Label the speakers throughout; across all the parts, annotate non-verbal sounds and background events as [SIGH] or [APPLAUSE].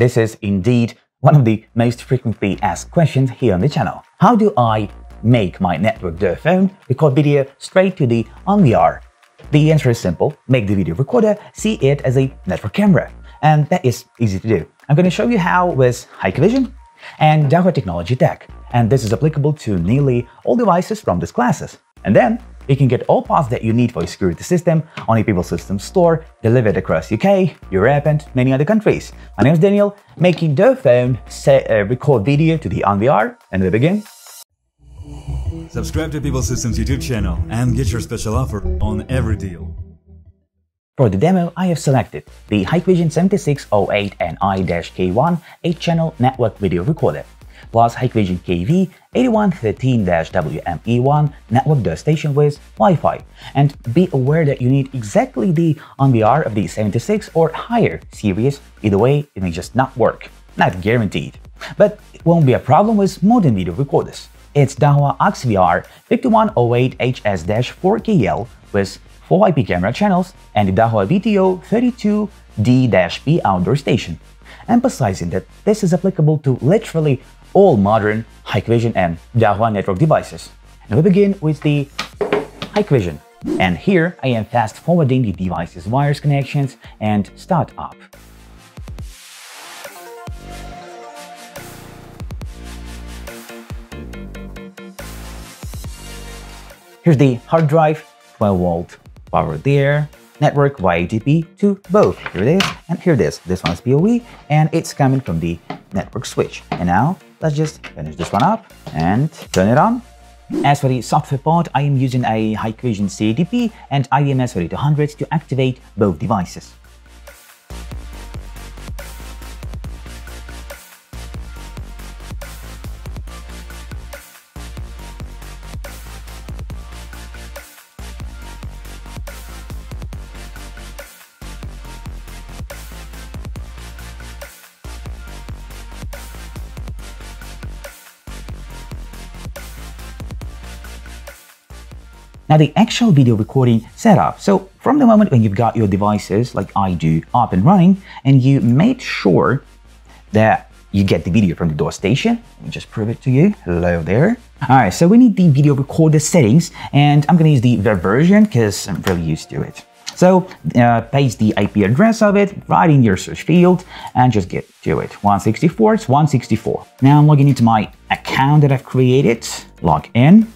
Speaker 1: This is indeed one of the most frequently asked questions here on the channel. How do I make my network DER phone record video straight to the NVR? The answer is simple. Make the video recorder see it as a network camera. And that is easy to do. I'm going to show you how with Hikvision and Dahua Technology Tech. And this is applicable to nearly all devices from these classes. And then you can get all parts that you need for your security system on a Pipl Systems store delivered across UK, Europe and many other countries. My name is Daniel, making the phone set, uh, record video to the NVR, and we begin.
Speaker 2: Subscribe to Pipl Systems YouTube channel and get your special offer on every deal.
Speaker 1: For the demo, I have selected the Hikvision 7608 NI-K1 8-channel network video recorder plus Hikvision KV 8113-WME1 network DER station with Wi-Fi. And be aware that you need exactly the NVR of the 76 or higher series, either way it may just not work. Not guaranteed. But it won't be a problem with modern video recorders. It's Dahua AXVR 5108HS-4KL with 4 IP camera channels and the Dahua VTO 32D-B outdoor station, emphasizing that this is applicable to literally all modern Hikvision and Dahua network devices. And we begin with the Hikvision. And here I am fast forwarding the device's wires connections and start up. Here's the hard drive, 12 volt power there, network via to both. Here it is, and here it is. This one's PoE, and it's coming from the network switch. And now let's just finish this one up and turn it on. As for the software part, I am using a Hikvision SADP and IVMS 3200 to activate both devices. Now the actual video recording setup. So from the moment when you've got your devices, like I do, up and running, and you made sure that you get the video from the door station. Let me just prove it to you. Hello there. All right, so we need the video recorder settings, and I'm gonna use the web version because I'm really used to it. So uh, paste the IP address of it right in your search field and just get to it. 164, it's 164. Now I'm logging into my account that I've created, log in,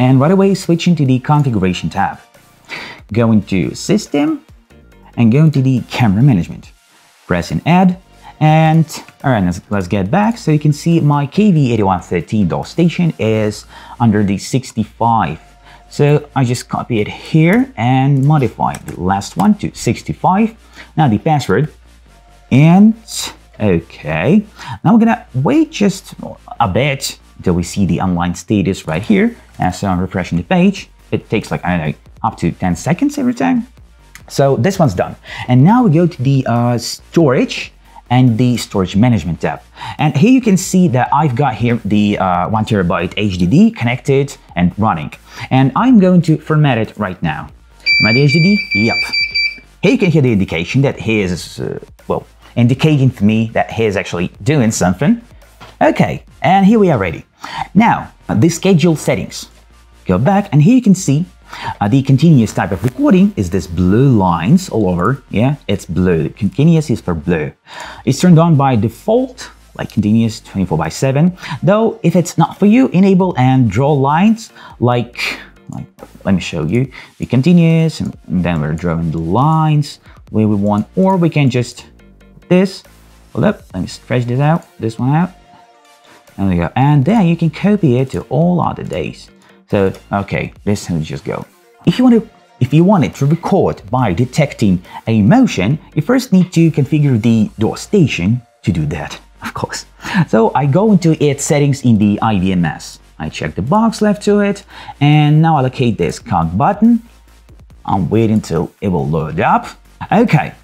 Speaker 1: and right away switching to the configuration tab. Go into system and go into the camera management. Press in add and all right, let's, let's get back. So you can see my KV8113 DOS station is under the 65. So I just copy it here and modify the last one to 65. Now the password and okay. Now we're gonna wait just a bit until we see the online status right here. As I'm refreshing the page, it takes like, I don't know, up to 10 seconds every time. So this one's done. And now we go to the uh, storage and the storage management tab. And here you can see that I've got here the uh, one terabyte HDD connected and running. And I'm going to format it right now. Format the HDD? Yep. Here you can hear the indication that he is, uh, well, indicating to me that he is actually doing something. Okay, and here we are ready. Now, the schedule settings. Go back and here you can see uh, the continuous type of recording is this blue lines all over. Yeah, it's blue. Continuous is for blue. It's turned on by default, like continuous 24 by 7. Though, if it's not for you, enable and draw lines like, like let me show you. The continuous, and then we're drawing the lines where we want, or we can just this. Hold up, let me stretch this out, this one out. There we go. And then you can copy it to all other days. So, okay, this will just go. If you want to if you want it to record by detecting a motion, you first need to configure the door station to do that, [LAUGHS] of course. So I go into its settings in the IVMS. I check the box left to it, and now I allocate this count button. I'm waiting until it will load up. Okay,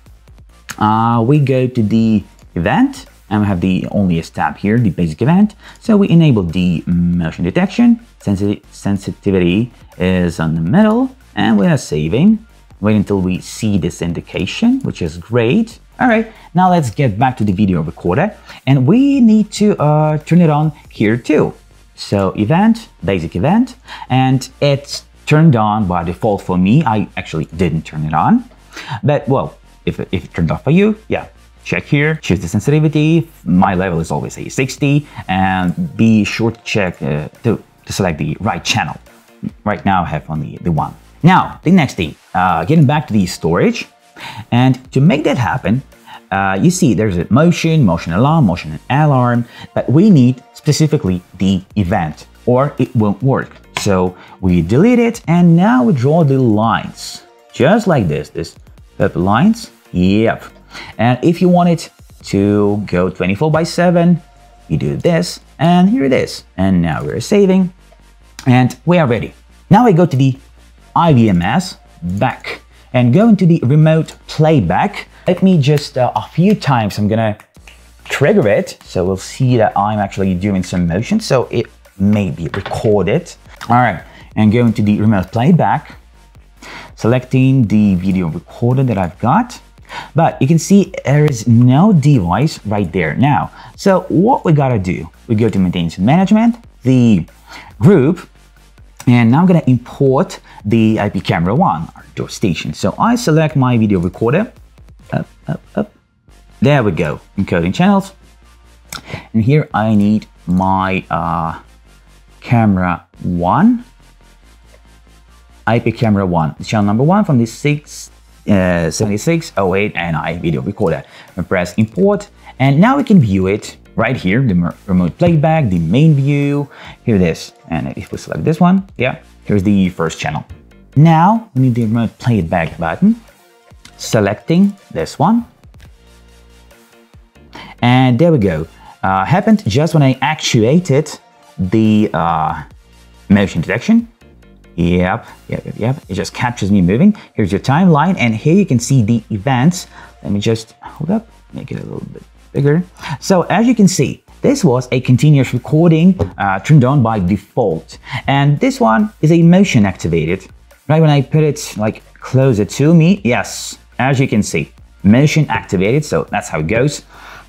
Speaker 1: uh, we go to the event, and we have the only tab here, the basic event. So we enable the motion detection, Sensi sensitivity is on the middle, and we are saving. Wait until we see this indication, which is great. All right, now let's get back to the video recorder and we need to uh, turn it on here too. So event, basic event, and it's turned on by default for me. I actually didn't turn it on, but well, if, if it turned off for you, yeah, check here, choose the sensitivity. My level is always a 60 and be sure to check uh, to, to select the right channel. Right now I have only the one. Now, the next thing, uh, getting back to the storage, and to make that happen, uh, you see there's a motion, motion alarm, motion alarm, but we need specifically the event or it won't work. So we delete it and now we draw the lines just like this, this purple lines. Yep. And if you want it to go 24 by 7, you do this and here it is. And now we're saving and we are ready. Now I go to the IVMS back and go into the remote playback. Let me just uh, a few times, I'm gonna trigger it. So we'll see that I'm actually doing some motion. So it may be recorded. All right, and go into the remote playback, selecting the video recorder that I've got. But you can see there is no device right there now. So what we gotta do, we go to maintenance management, the group, and now I'm gonna import the IP camera one, our door station. So I select my video recorder, up, up, up. There we go, encoding channels. And here I need my uh, camera one, IP camera one, channel number one from the 6 uh, 7608 NI video recorder. I press import and now we can view it right here, the remote playback, the main view, here it is. And if we select this one, yeah, here's the first channel. Now we need the remote playback button, selecting this one. And there we go. Uh, happened just when I actuated the uh, motion detection. Yep, yep, yep, yep. It just captures me moving. Here's your timeline, and here you can see the events. Let me just hold up, make it a little bit bigger. So as you can see, this was a continuous recording uh, turned on by default. And this one is a motion activated. Right when I put it like closer to me, yes, as you can see, motion activated. So that's how it goes.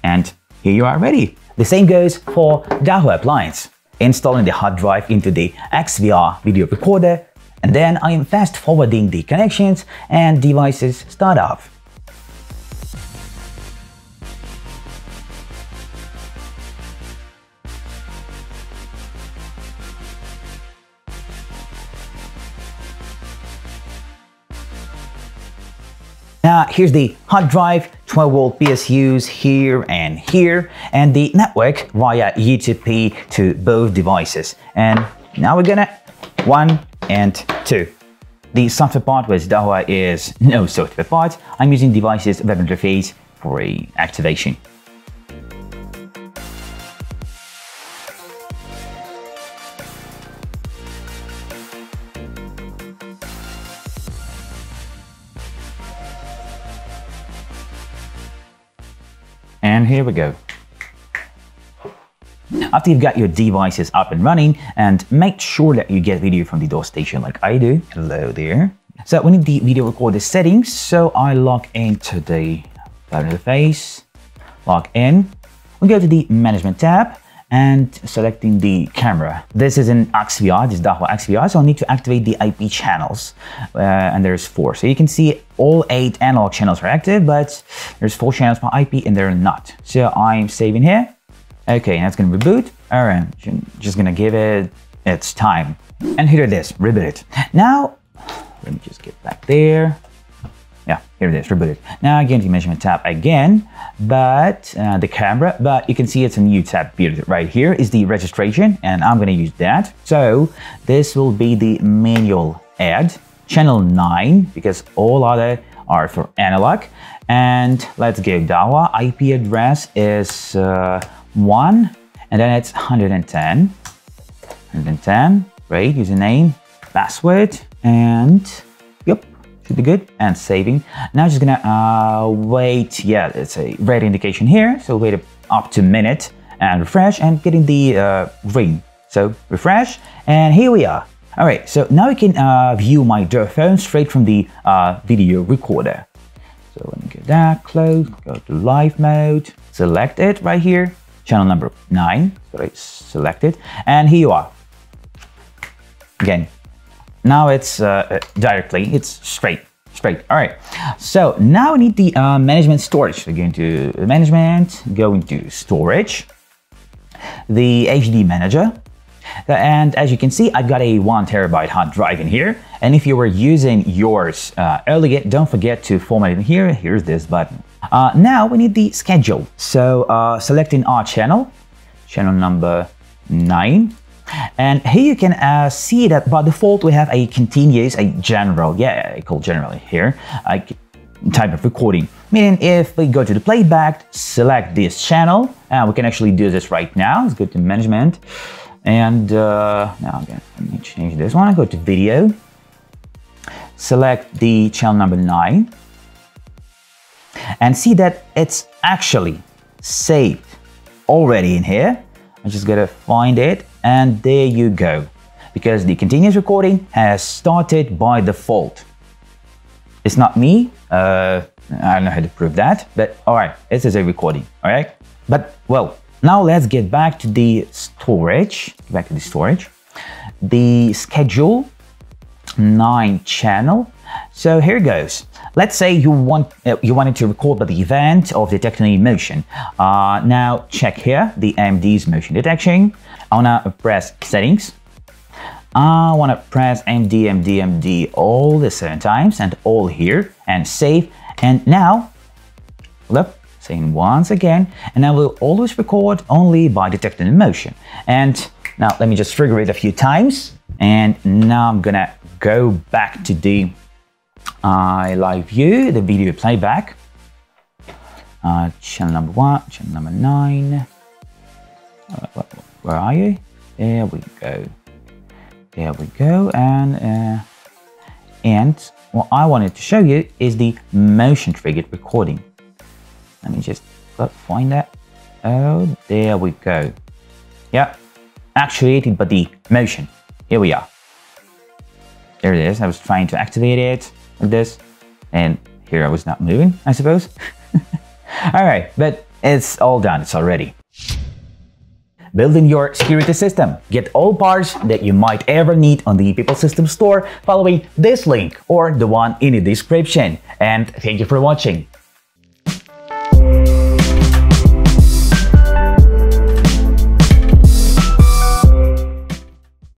Speaker 1: And here you are ready. The same goes for Dahua appliance. Installing the hard drive into the XVR video recorder, and then I am fast forwarding the connections and devices start Now, here's the hard drive, 12 volt PSUs here and here, and the network via UTP to both devices. And now we're gonna one and two. The software part with Dahua is no software part. I'm using devices web interface for activation. And here we go. After you've got your devices up and running, and make sure that you get video from the DOS station like I do. Hello there. So we need the video recorder settings. So I log into the interface, log in. We go to the management tab and selecting the camera. This is an XVR, this is Dahua XVR, so I need to activate the IP channels, uh, and there's four. So you can see all eight analog channels are active, but there's four channels for IP and they're not. So I'm saving here. Okay, it's gonna reboot. All right, just gonna give it its time. And here it is, reboot it. Now, let me just get back there. Yeah, here it is, rebooted. Now again, the measurement tab again, but uh, the camera, but you can see it's a new tab. Right here is the registration, and I'm gonna use that. So this will be the manual add, channel 9, because all other are for analog. And let's go Dahua, IP address is uh, 1, and then it's 110. 110, great, username, password, and should be good and saving. Now just gonna uh, wait, yeah, it's a red indication here, so wait up to minute and refresh and getting the uh, green. So refresh and here we are. All right, so now we can uh, view my door phone straight from the uh, video recorder. So let me get that close, go to live mode, select it right here, channel number nine, so I select it, and here you are. Again, now it's uh, directly, it's straight, straight. All right, so now we need the uh, management storage. So into management, go into storage, the HD manager, and as you can see, I've got a one terabyte hard drive in here. And if you were using yours uh, earlier, don't forget to format it in here. Here's this button. Uh, now we need the schedule. So uh, selecting our channel, channel number nine. And here you can uh, see that by default we have a continuous, a general, yeah, I call general here, a type of recording. Meaning if we go to the playback, select this channel, and we can actually do this right now. Let's go to management. And uh, now again, let me change this one. I go to video, select the channel number nine, and see that it's actually saved already in here. I'm just gotta find it, and there you go. Because the continuous recording has started by default. It's not me. Uh, I don't know how to prove that, but all right, this is a recording. All right, but well, now let's get back to the storage, back to the storage, the schedule, nine channel. So here it goes. Let's say you want uh, you wanted to record the event of detecting motion. Uh, now check here the AMD's motion detection. I wanna press settings. I wanna press MD, MD, MD all the seven times and all here and save. And now, look, saying once again, and I will always record only by detecting motion. And now let me just trigger it a few times. And now I'm gonna go back to the uh, live view, the video playback. Uh, channel number one, channel number nine. Uh, where are you? There we go. There we go. And uh, and what I wanted to show you is the motion triggered recording. Let me just find that. Oh, there we go. Yeah, actuated by the motion. Here we are. There it is. I was trying to activate it like this, and here I was not moving, I suppose. [LAUGHS] all right, but it's all done. It's already. Building your security system. Get all parts that you might ever need on the Pipl System store following this link or the one in the description. And thank you for watching.